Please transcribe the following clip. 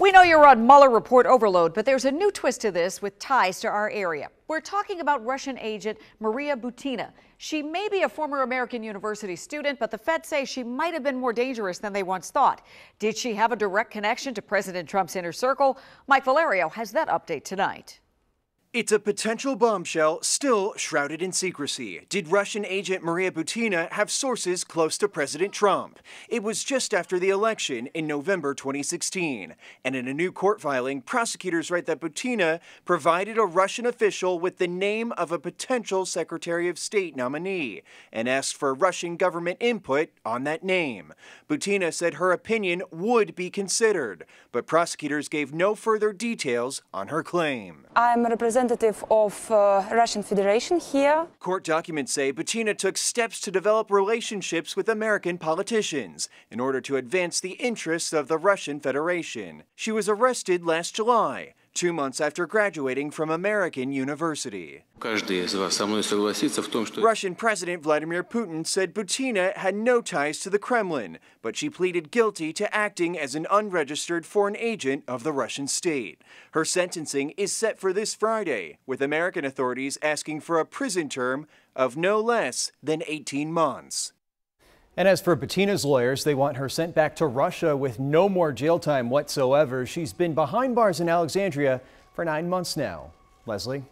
We know you're on Mueller report overload, but there's a new twist to this with ties to our area. We're talking about Russian agent Maria Butina. She may be a former American University student, but the feds say she might have been more dangerous than they once thought. Did she have a direct connection to President Trump's inner circle? Mike Valerio has that update tonight. It's a potential bombshell still shrouded in secrecy. Did Russian agent Maria Butina have sources close to President Trump? It was just after the election in November 2016. And in a new court filing, prosecutors write that Butina provided a Russian official with the name of a potential Secretary of State nominee and asked for Russian government input on that name. Butina said her opinion would be considered, but prosecutors gave no further details on her claim. I'm representing representative of uh, Russian Federation here. Court documents say Butina took steps to develop relationships with American politicians in order to advance the interests of the Russian Federation. She was arrested last July two months after graduating from American University. Russian President Vladimir Putin said Butina had no ties to the Kremlin, but she pleaded guilty to acting as an unregistered foreign agent of the Russian state. Her sentencing is set for this Friday, with American authorities asking for a prison term of no less than 18 months. And as for Butina's lawyers, they want her sent back to Russia with no more jail time whatsoever. She's been behind bars in Alexandria for nine months now. Leslie?